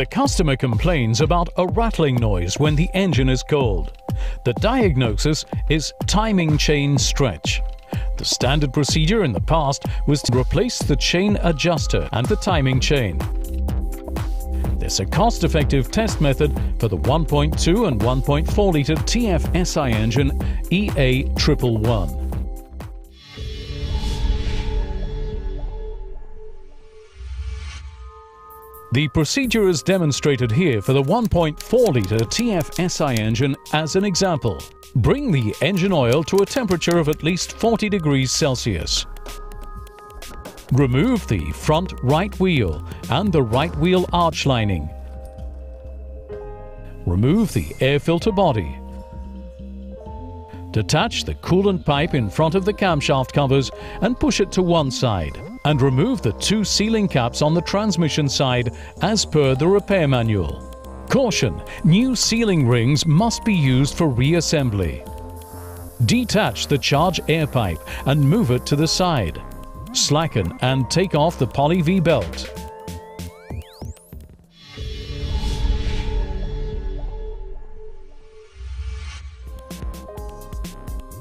The customer complains about a rattling noise when the engine is cold. The diagnosis is timing chain stretch. The standard procedure in the past was to replace the chain adjuster and the timing chain. There's a cost-effective test method for the 1.2 and 1.4 litre TFSI engine EA111. The procedure is demonstrated here for the 1.4-litre TFSI engine as an example. Bring the engine oil to a temperature of at least 40 degrees Celsius. Remove the front right wheel and the right wheel arch lining. Remove the air filter body. Detach the coolant pipe in front of the camshaft covers and push it to one side and remove the two sealing caps on the transmission side as per the repair manual. Caution! New sealing rings must be used for reassembly. Detach the charge air pipe and move it to the side. Slacken and take off the poly V belt.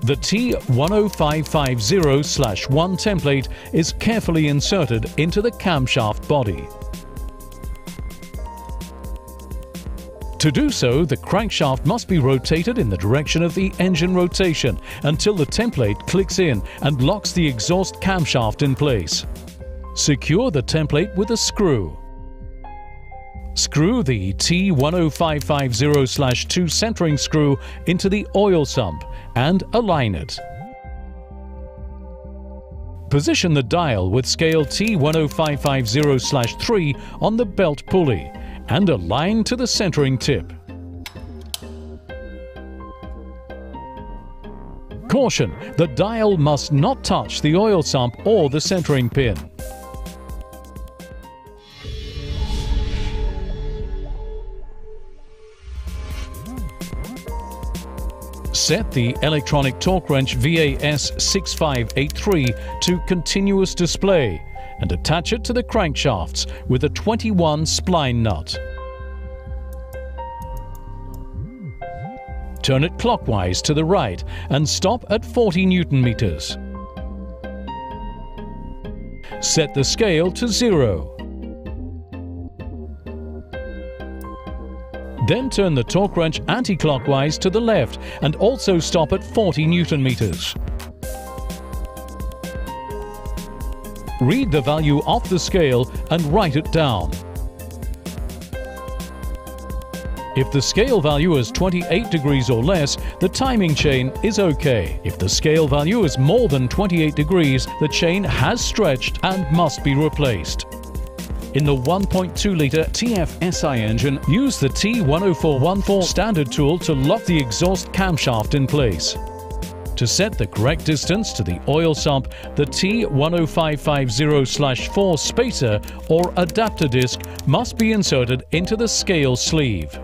The T10550-1 template is carefully inserted into the camshaft body. To do so, the crankshaft must be rotated in the direction of the engine rotation until the template clicks in and locks the exhaust camshaft in place. Secure the template with a screw. Screw the T10550-2 centering screw into the oil sump and align it. Position the dial with scale T10550-3 on the belt pulley and align to the centering tip. Caution! The dial must not touch the oil sump or the centering pin. Set the electronic torque wrench VAS6583 to continuous display and attach it to the crankshafts with a 21 spline nut. Turn it clockwise to the right and stop at 40 newton meters. Set the scale to zero. Then turn the torque wrench anti-clockwise to the left and also stop at 40 newton meters. Read the value off the scale and write it down. If the scale value is 28 degrees or less, the timing chain is OK. If the scale value is more than 28 degrees, the chain has stretched and must be replaced. In the 1.2-litre TFSI engine, use the T10414 standard tool to lock the exhaust camshaft in place. To set the correct distance to the oil sump, the T10550-4 spacer or adapter disc must be inserted into the scale sleeve.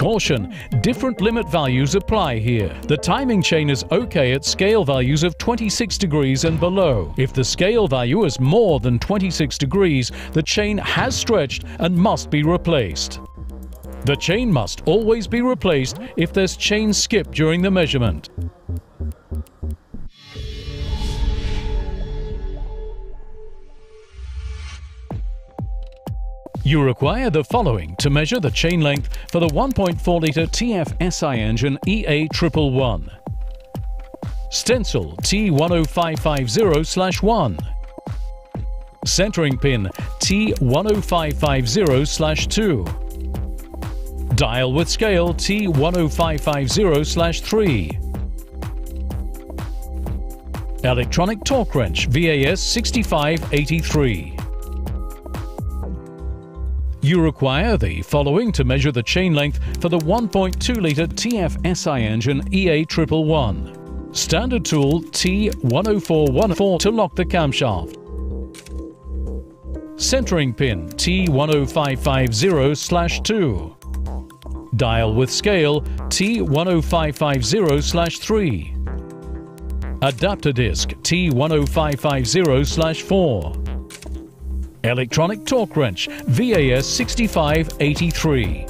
Caution, different limit values apply here. The timing chain is OK at scale values of 26 degrees and below. If the scale value is more than 26 degrees, the chain has stretched and must be replaced. The chain must always be replaced if there's chain skip during the measurement. You require the following to measure the chain length for the 1.4-litre TFSI engine EA111. Stencil T10550-1 Centering pin T10550-2 Dial with scale T10550-3 Electronic torque wrench VAS 6583 you require the following to measure the chain length for the 1.2-litre TFSI engine EA111. Standard tool T10414 to lock the camshaft. Centering pin T10550-2. Dial with scale T10550-3. Adapter disc T10550-4. Electronic torque wrench VAS 6583.